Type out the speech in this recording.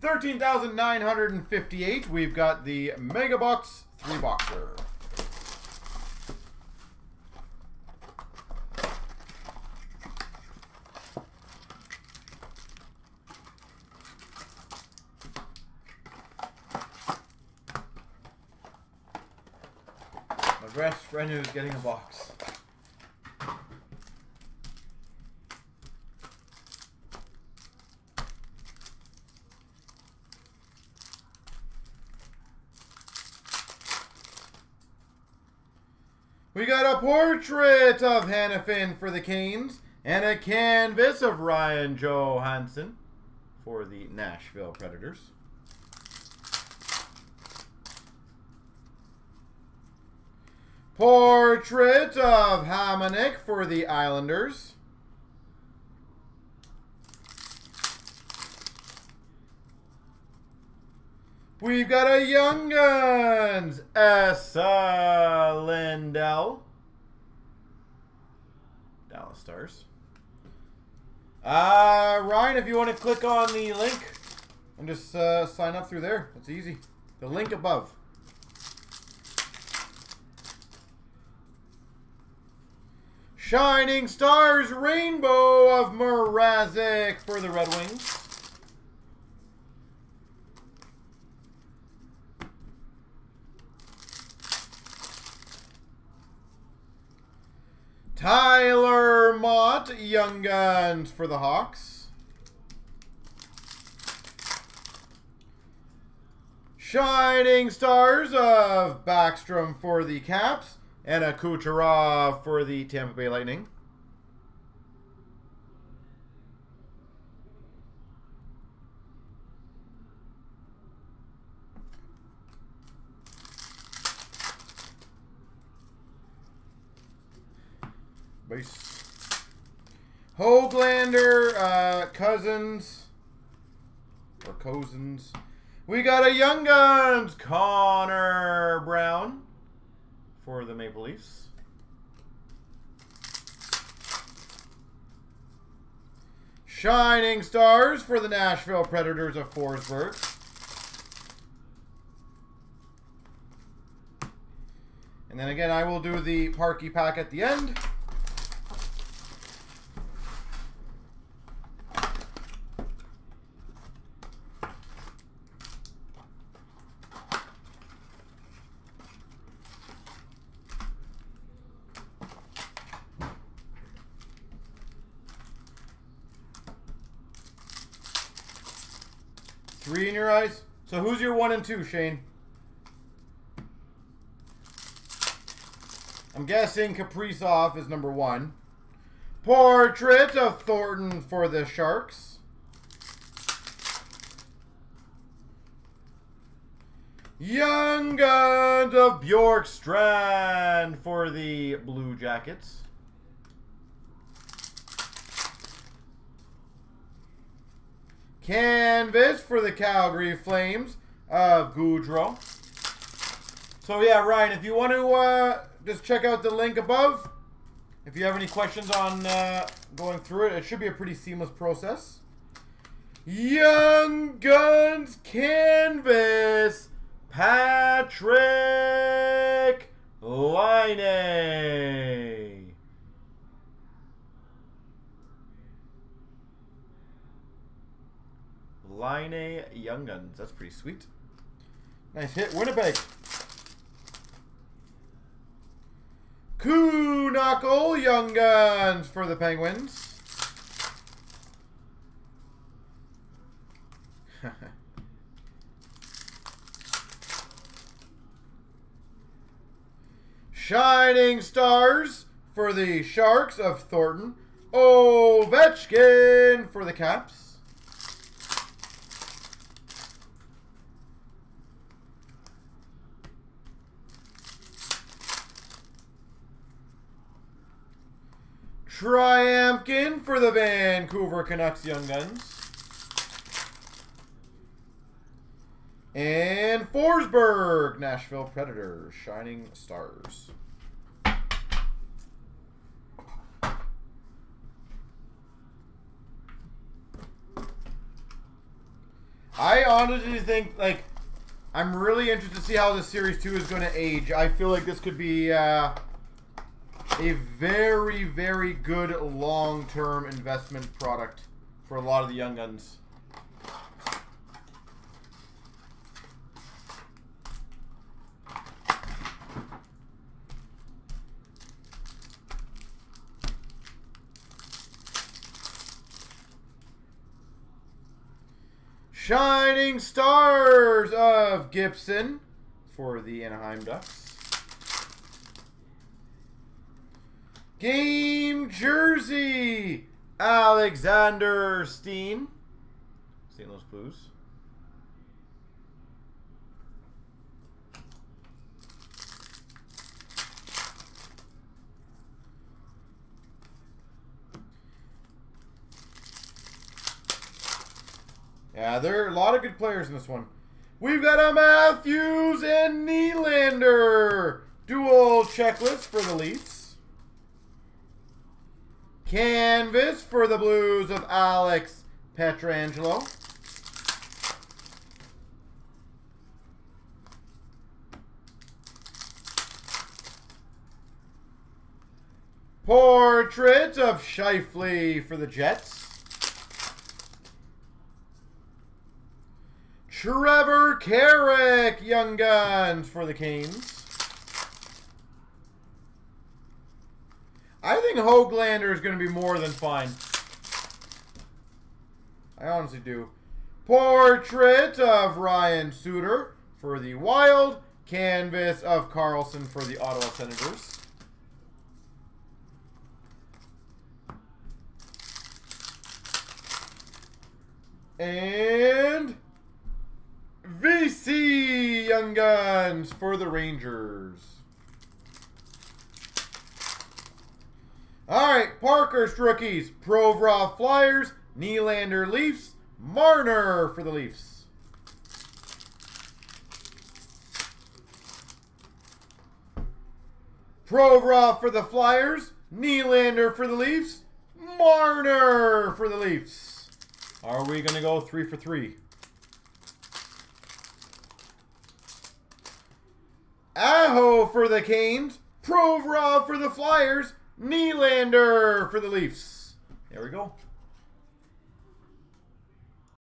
13,958. We've got the Mega Box 3 boxer. My best friend who's getting a box. We got a portrait of Hanifin for the Canes and a canvas of Ryan Johansen for the Nashville Predators. Portrait of Hamonic for the Islanders. We've got a Young Guns, Esa Lindell. Dallas Stars. Uh, Ryan, if you want to click on the link and just uh, sign up through there, it's easy. The link above. Shining Stars Rainbow of Mrazek for the Red Wings. Tyler Motte, Young Guns for the Hawks. Shining Stars of Backstrom for the Caps. And a Kucherov for the Tampa Bay Lightning. Base. Hoglander, uh, Cousins, or Cousins. We got a Young Guns, Connor Brown for the Maple Leafs. Shining Stars for the Nashville Predators of Forsberg. And then again, I will do the Parky pack at the end. Three in your eyes? So who's your one and two, Shane? I'm guessing Kaprizov is number one. Portrait of Thornton for the Sharks. Young uh, Guns of Bjorkstrand for the Blue Jackets. Canvas for the Calgary Flames of Gaudreau. So yeah, Ryan, if you want to uh, just check out the link above. If you have any questions on uh, going through it, it should be a pretty seamless process. Young Guns Canvas, Patrick Laine. Laine Young Guns. That's pretty sweet. Nice hit, Winnipeg. Kuhnhackl Young Guns for the Penguins. Shining Stars for the Sharks of Thornton. Ovechkin for the Caps. Tryamkin for the Vancouver Canucks Young Guns. And Forsberg, Nashville Predators, Shining Stars. I honestly think, like, I'm really interested to see how this Series 2 is going to age. I feel like this could be uh, a very, very good long-term investment product for a lot of the young guns. Shining Stars of Gibson for the Anaheim Ducks. Game Jersey, Alexander Steen, St. Louis Blues. Yeah, there are a lot of good players in this one. We've got a Matthews and Nylander dual checklist for the Leafs. Canvas for the Blues of Alex Pietrangelo. Portrait of Scheifele for the Jets. Trevor Carrick, Young Guns for the Canes. I think Hoglander is going to be more than fine. I honestly do. Portrait of Ryan Suter for the Wild. Canvas of Karlsson for the Ottawa Senators. And... VC Young Guns for the Rangers. All right, Parkhurst rookies. Provorov Flyers. Nylander Leafs. Marner for the Leafs. Provorov for the Flyers. Nylander for the Leafs. Marner for the Leafs. Are we going to go three for three? Aho for the Canes. Provorov for the Flyers. Nylander for the Leafs. There we go.